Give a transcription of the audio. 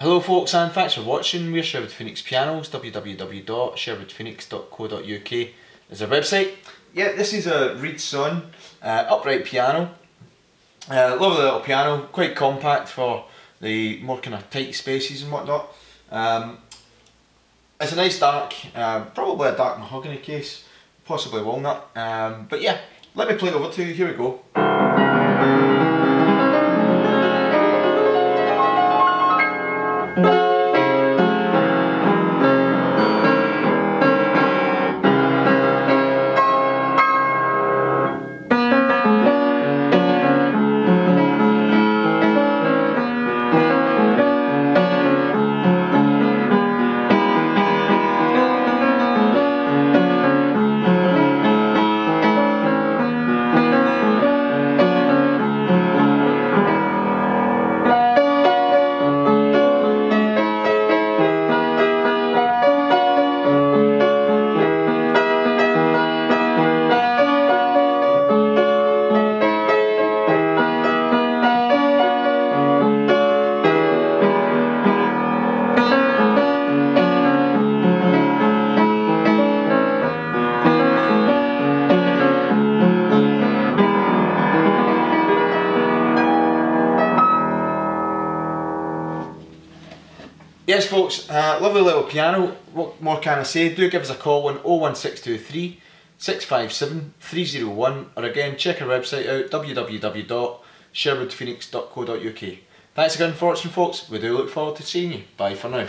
Hello folks and thanks for watching. We're Sherwood Phoenix Pianos, www.sherwoodphoenix.co.uk is our website. Yeah, this is a Reid Sohn uh, upright piano. Uh, lovely little piano, quite compact for the more kind of tight spaces and whatnot. Um, it's a nice dark, uh, probably a dark mahogany case, possibly walnut. Um, but yeah, let me play it over to you. Here we go. Yes folks, uh, lovely little piano, what more can I say, do give us a call on 01623 657 301 or again check our website out www.sherwoodphoenix.co.uk. Thanks again for watching folks, we do look forward to seeing you, bye for now.